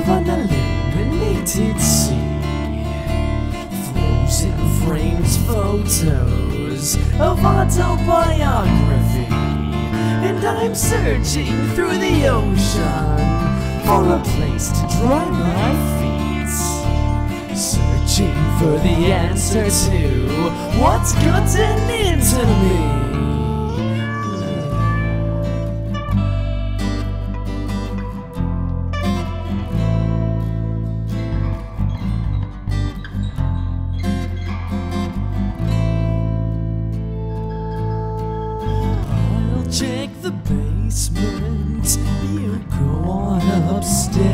Of an illuminated sea Frozen frames photos of autobiography. And I'm searching through the ocean For a place to dry my feet. Searching for the answer to What's gotten into me. The basement. You go on upstairs.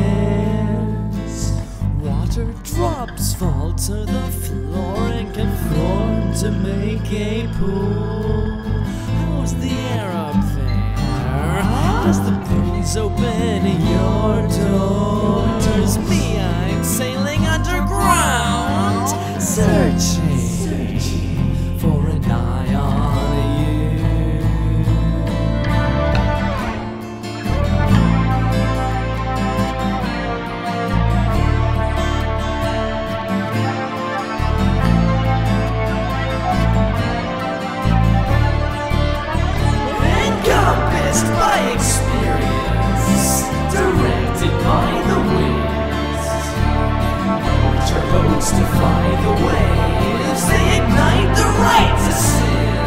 Water drops fall to the floor and conform to make a pool. How's the air up there? Does the breeze open your Motorboats defy the waves, they ignite the right to sin.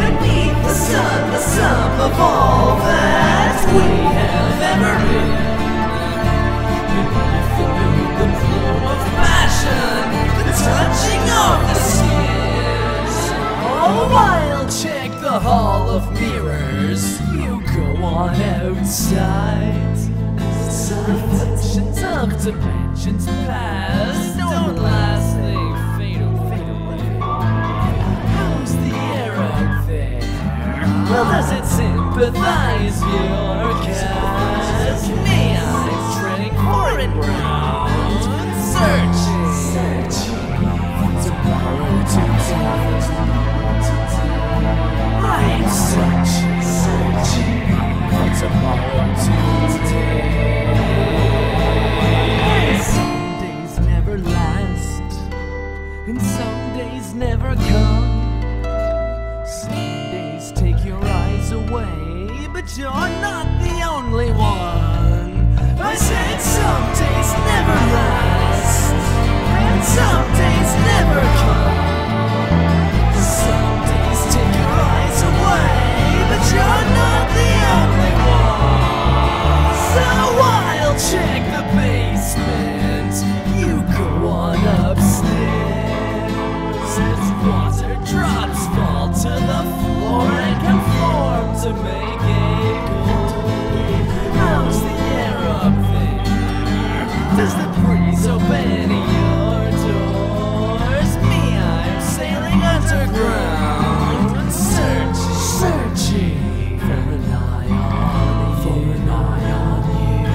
Beneath the sun, the sum of all that we have ever been. Beneath the moon, the bloom of passion, the touching of the skin. Oh, I'll check the hall of mirrors. You go on outside. Reflections of dimensions past don't last, they fade away. How's the air out there? Well, does it sympathize your but you're not the only one. underground, search, searching for an eye on, for an eye on you.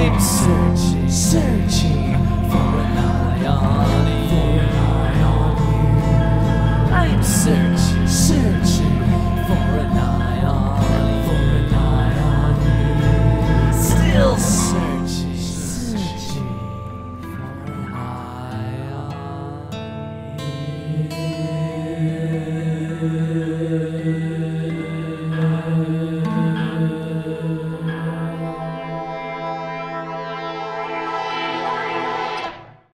I'm searching, searching for an eye on.